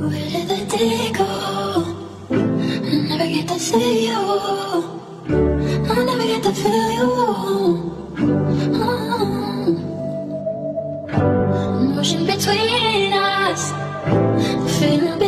Where did the day go? I never get to see you. I never get to feel you. Uh-huh. Oh. Motion between us, the feeling